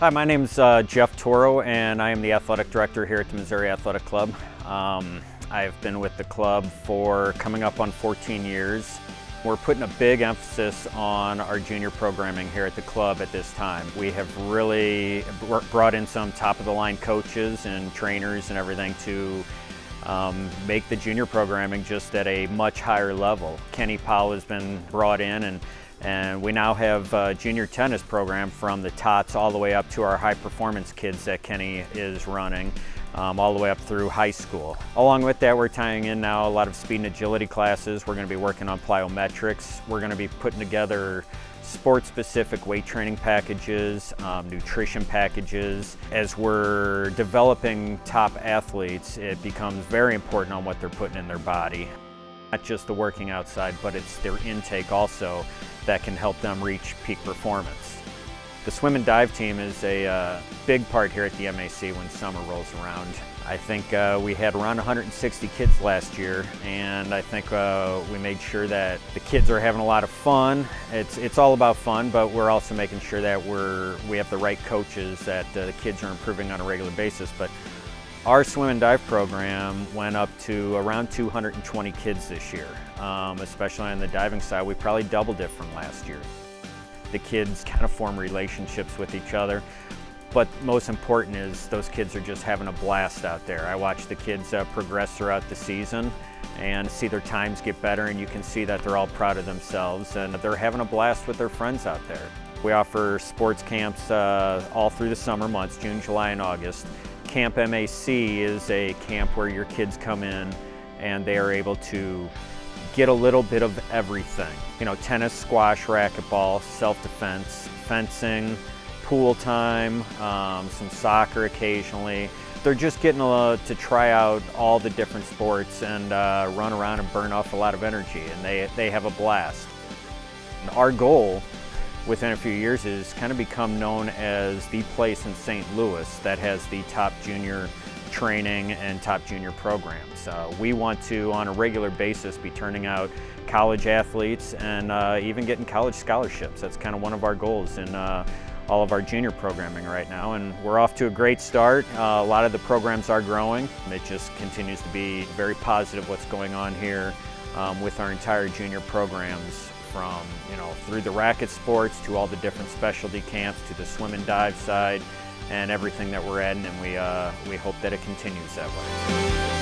Hi, my name is uh, Jeff Toro and I am the athletic director here at the Missouri Athletic Club. Um, I've been with the club for coming up on 14 years. We're putting a big emphasis on our junior programming here at the club at this time. We have really brought in some top of the line coaches and trainers and everything to um, make the junior programming just at a much higher level. Kenny Powell has been brought in and and we now have a junior tennis program from the tots all the way up to our high performance kids that Kenny is running. Um, all the way up through high school. Along with that, we're tying in now a lot of speed and agility classes. We're going to be working on plyometrics. We're going to be putting together sport-specific weight training packages, um, nutrition packages. As we're developing top athletes, it becomes very important on what they're putting in their body. Not just the working outside, but it's their intake also that can help them reach peak performance. The swim and dive team is a uh, big part here at the MAC when summer rolls around. I think uh, we had around 160 kids last year and I think uh, we made sure that the kids are having a lot of fun. It's, it's all about fun but we're also making sure that we're, we have the right coaches, that uh, the kids are improving on a regular basis. But our swim and dive program went up to around 220 kids this year, um, especially on the diving side. We probably doubled it from last year. The kids kind of form relationships with each other. But most important is those kids are just having a blast out there. I watch the kids uh, progress throughout the season and see their times get better and you can see that they're all proud of themselves and they're having a blast with their friends out there. We offer sports camps uh, all through the summer months, June, July, and August. Camp MAC is a camp where your kids come in and they are able to get a little bit of everything. You know, tennis, squash, racquetball, self-defense, fencing, pool time, um, some soccer occasionally. They're just getting uh, to try out all the different sports and uh, run around and burn off a lot of energy and they, they have a blast. Our goal within a few years is kind of become known as the place in St. Louis that has the top junior training and top junior programs. Uh, we want to, on a regular basis, be turning out college athletes and uh, even getting college scholarships. That's kind of one of our goals in uh, all of our junior programming right now and we're off to a great start. Uh, a lot of the programs are growing. It just continues to be very positive what's going on here um, with our entire junior programs from, you know, through the racket sports to all the different specialty camps to the swim and dive side and everything that we're adding and we, uh, we hope that it continues that way.